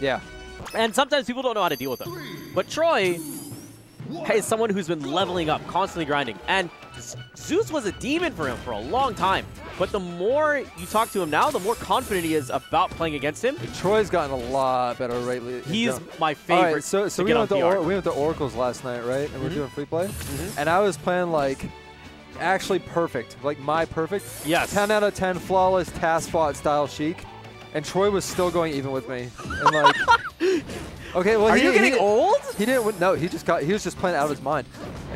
Yeah. And sometimes people don't know how to deal with them. But Troy is someone who's been leveling up, constantly grinding. And Zeus was a demon for him for a long time. But the more you talk to him now, the more confident he is about playing against him. Troy's gotten a lot better lately. He's Yeah. my favorite. right, so so we went to or we went to Oracles last night, right? And we're Mhm. doing free play, Mhm. and I was playing like actually perfect, like my perfect. Yes. 10 out of 10 flawless task spot style Sheik, and Troy was still going even with me. And like, okay, well, Are he, you he getting didn't- old? He didn't win. No, he just got. He was just playing out of his mind.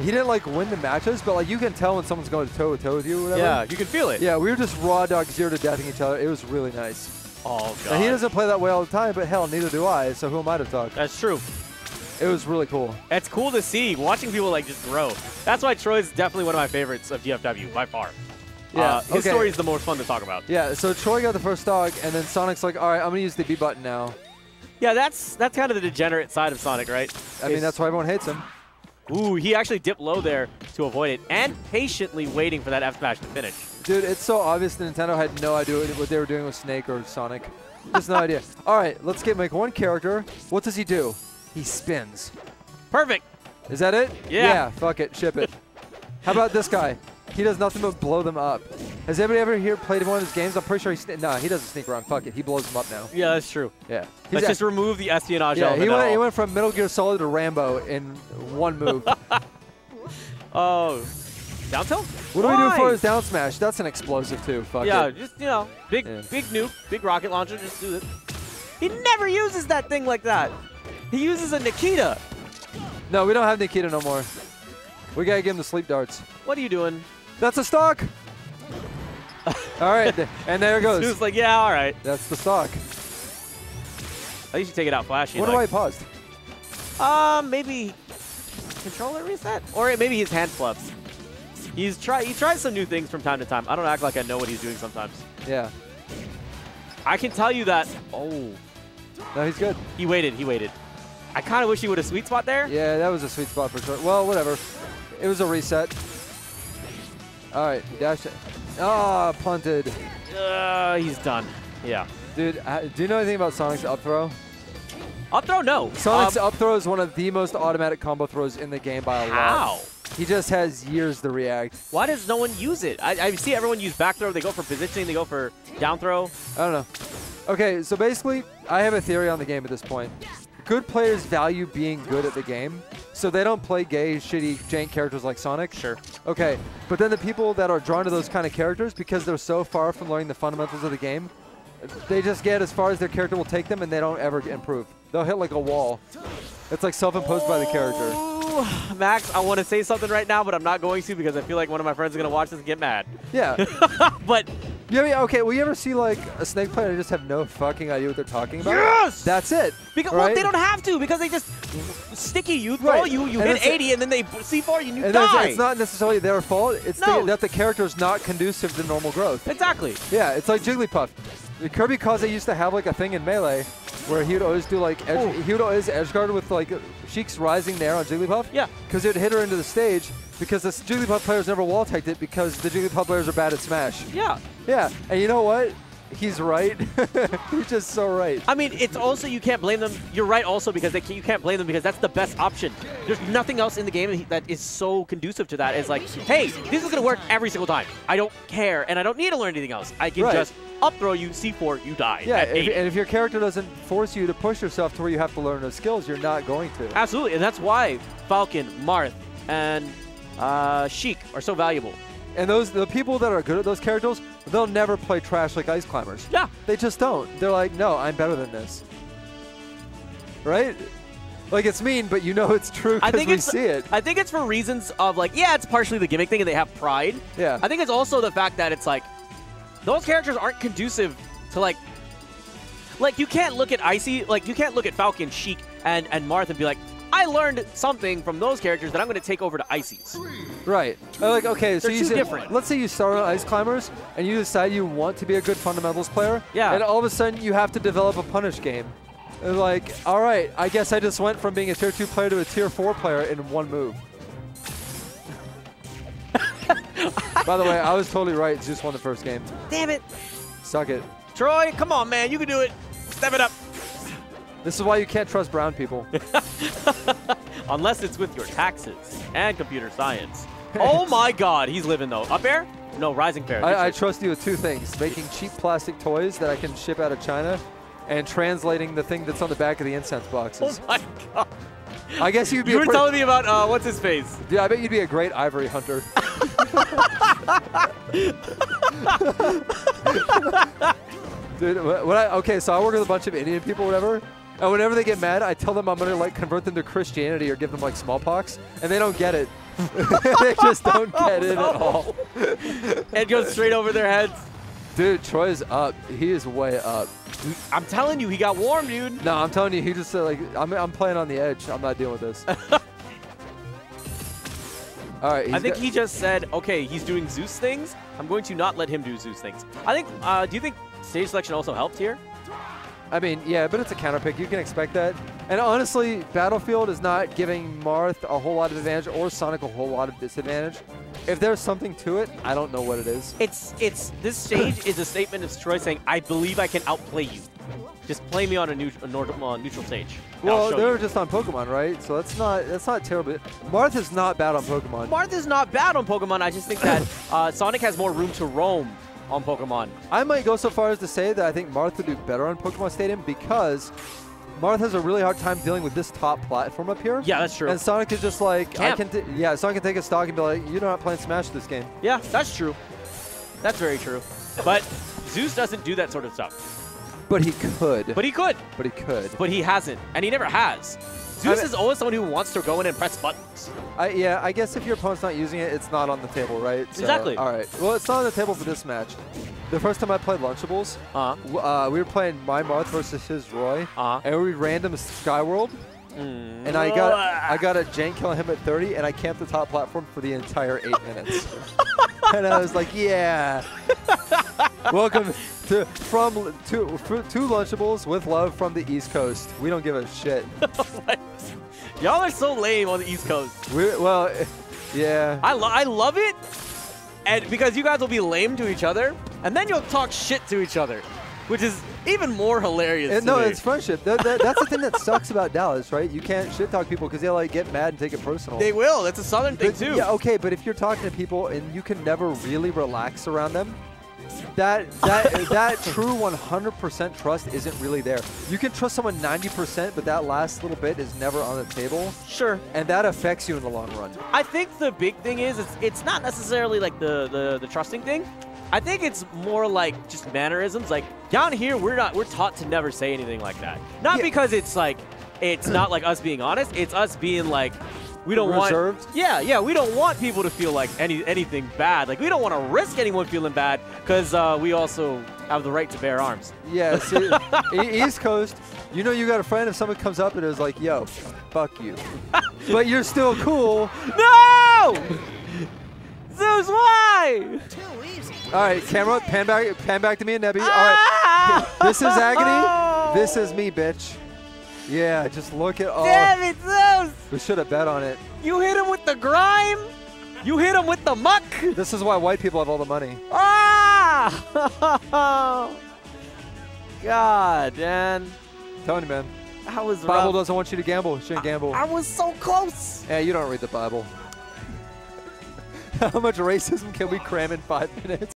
He didn't like win the matches, but like you can tell when someone's going toe to toe with you or whatever. Yeah, you can feel it. Yeah, we were just raw dog zero to deathing each other. It was really nice. Oh, God. And he doesn't play that way all the time, but hell, neither do I. So who am I to talk? That's true. It was really cool. It's cool to see, watching people like just grow. That's why Troy's definitely one of my favorites of DFW, by far. Yeah, Uh, his okay. story is the most fun to talk about. Yeah, so Troy got the first dog, and then Sonic's like, all right, I'm gonna use the B button now. Yeah, that's that's kind of the degenerate side of Sonic, right? I mean, that's why everyone hates him. Ooh, he actually dipped low there to avoid it, and patiently waiting for that F smash to finish. Dude, it's so obvious that Nintendo had no idea what they were doing with Snake or Sonic. Just no idea. All right, let's get make one character. What does he do? He spins. Perfect. Is that it? Yeah. Yeah, fuck it, ship it. How about this guy? He does nothing but blow them up. Has anybody ever here played one of his games? I'm pretty sure he's nah, he doesn't sneak around. Fuck it, he blows them up now. Yeah, that's true. Yeah. Let's He's just remove the espionage yeah, element he went, he went from Metal Gear Solid to Rambo in one move. Oh, down tilt? What do we do for his down smash? That's an explosive too. Fuck Yeah, it. just you know, big Yeah. big nuke, big rocket launcher. Just do it. He never uses that thing like that. He uses a Nikita. No, we don't have Nikita no more. We gotta give him the sleep darts. What are you doing? That's a stock. all right, and there it He goes. was like, yeah, all right. That's the stock. At least you take it out flashy. What like. he paused. Um, maybe controller reset, or maybe his hand fluffs. He's try he tries some new things from time to time. I don't act like I know what he's doing sometimes. Yeah. I can tell you that. Oh, No, he's good. he waited. He waited. I kind of wish he would have sweet spot there. Yeah, that was a sweet spot for sure. Well, whatever. It was a reset. All right, dash it. Ah, punted. Uh, he's done. Yeah. Dude, do you know anything about Sonic's up throw? Up throw, no. Sonic's Um, up throw is one of the most automatic combo throws in the game by a lot. how? He just has years to react. Why does no one use it? I, I see everyone use back throw. They go for positioning. They go for down throw. I don't know. Okay, so basically, I have a theory on the game at this point. Good players value being good at the game, so they don't play gay, shitty, jank characters like Sonic. Sure. Okay, but then the people that are drawn to those kind of characters, because they're so far from learning the fundamentals of the game, they just get as far as their character will take them, and they don't ever improve. They'll hit like a wall. It's like self-imposed by the character. Max, I want to say something right now, but I'm not going to because I feel like one of my friends is going to watch this and get mad. Yeah. but yeah, yeah, okay, will you ever see like a Snake player and just have no fucking idea what they're talking about? yes! That's it. Because, Well, they don't have to because they just sticky you, throw Right. you, you And hit 80, and then they C4 you and you And that's, die. it's not necessarily their fault. It's No. the, that the character's not conducive to normal growth. Exactly. Yeah, it's like Jigglypuff. KirbyKaze used to have like a thing in Melee where he would always do like edge, Ooh. he would always edge guard with like Sheik's rising there on Jigglypuff. Yeah. Because it would hit her into the stage because the Jigglypuff players never wall teched it because the Jigglypuff players are bad at Smash. Yeah. Yeah, and you know what? He's right. He's just so right. I mean, it's also you can't blame them. You're right, also because they can, you can't blame them because that's the best option. There's nothing else in the game that is so conducive to that. It's like, hey, this is gonna work every single time. I don't care, and I don't need to learn anything else. I can Right. just up throw you, C4, you die. Yeah, if, and if your character doesn't force you to push yourself to where you have to learn those skills, you're not going to. Absolutely, and that's why Falcon, Marth, and uh, Sheik are so valuable. And those the people that are good at those characters, they'll never play trash like Ice Climbers. Yeah. They just don't. They're like, no, I'm better than this. Right? Like it's mean, but you know it's true I because think we see it. I think it's for reasons of like, yeah, it's partially the gimmick thing, and they have pride. Yeah. I think it's also the fact that it's like those characters aren't conducive to like like you can't look at Icy like you can't look at Falcon, Sheik, and and Marth and be like, I learned something from those characters that I'm going to take over to Icy's. Right. Uh, Like okay, so you say- different. Let's say you start on Ice Climbers and you decide you want to be a good fundamentals player. Yeah. And all of a sudden you have to develop a punish game. And like, all right, I guess I just went from being a tier two player to a tier four player in one move. By the way, I was totally right. Zeus won the first game. Damn it, Suck it. Troy! Come on, man, you can do it. Step it up. This is why you can't trust brown people. Unless it's with your taxes and computer science. oh my god, he's living though. Up air? No, rising fair. I, I trust you with two things: making cheap plastic toys that I can ship out of China, and translating the thing that's on the back of the incense boxes. oh my god. I guess you'd be. You a were telling me about, uh, what's his face? Yeah, I bet you'd be a great ivory hunter. Dude, wh- when I, okay, so I work with a bunch of Indian people, whatever, and whenever they get mad, I tell them I'm gonna like convert them to Christianity or give them like smallpox, and they don't get it. they just don't get it at all. It goes straight over their heads. Dude, Troy's up. He is way up. I'm telling you, he got warm, dude. No, I'm telling you, he just uh, like I'm, I'm playing on the edge. I'm not dealing with this. all right, I think he just said, okay, he's doing Zeus things. I'm going to not let him do Zeus things. I think, uh, do you think stage selection also helped here? I mean, yeah, but it's a counter pick. You can expect that. And honestly, Battlefield is not giving Marth a whole lot of advantage or Sonic a whole lot of disadvantage. If there's something to it, I don't know what it is. It's, it's, this stage is a statement of Troy saying, I believe I can outplay you. Just play me on a, neut- a uh, neutral stage. Well, show they you." were just on Pokemon, right? So that's not that's not terrible. Marth is not bad on Pokemon. Marth is not bad on Pokemon. I just think that uh, Sonic has more room to roam on Pokemon. I might go so far as to say that I think Marth would do better on Pokemon Stadium because Marth has a really hard time dealing with this top platform up here. Yeah, that's true. And Sonic is just like, I can, yeah, Sonic can take a stock and be like, you're not playing Smash this game. Yeah, that's true. That's very true. But Zeus doesn't do that sort of stuff. But he could. But he could. but he could. But he hasn't. And he never has. Zeus mean- is always someone who wants to go in and press buttons. I, yeah, I guess if your opponent's not using it, it's not on the table, right? So, Exactly. All right. Well, it's not on the table for this match. The first time I played Lunchables, Uh-huh. uh, we were playing my Marth versus his Roy, Uh-huh. and we random Skyworld, Mm. and I got I got a jank kill him at 30, and I camped the top platform for the entire eight minutes. and I was like, yeah. Welcome to from to f- to Lunchables with love from the East Coast. We don't give a shit. Y'all are so lame on the East Coast. We well, yeah. I, lo- I love it. And because you guys will be lame to each other, and then you'll talk shit to each other, which is even more hilarious. And no, me. it's friendship. That, that, that's the thing that sucks about Dallas, right? You can't shit talk people because they like get mad and take it personal. They will. That's a southern thing But- too. Yeah, okay, but if you're talking to people and you can never really relax around them, that that that true 100% trust isn't really there. You can trust someone 90%, but that last little bit is never on the table, Sure. and that affects you in the long run. I think the big thing is it's, it's not necessarily like the, the the trusting thing. I think it's more like just mannerisms. Like down here, we're not we're taught to never say anything like that. Not Yeah. because it's like it's not like us being honest. It's us being like we don't Reserved? want. Yeah, yeah. We don't want people to feel like any anything bad. Like we don't want to risk anyone feeling bad because uh, we also have the right to bear arms. Yeah, see, East Coast, you know you got a friend if someone comes up and is like, "Yo, fuck you," but you're still cool. No! Zeus, why? All right, camera, pan back, pan back to me and Nebby. All right, this is agony. This is me, bitch. Yeah, just look at all. Damn it, Zeus! We should have bet on it. You hit him with the grime. You hit him with the muck. This is why white people have all the money. Ah! God, man. telling you, man. That was Bible rough. doesn't want you to gamble. You shouldn't gamble. I was so close. Yeah, you don't read the Bible. How much racism can we cram in five minutes?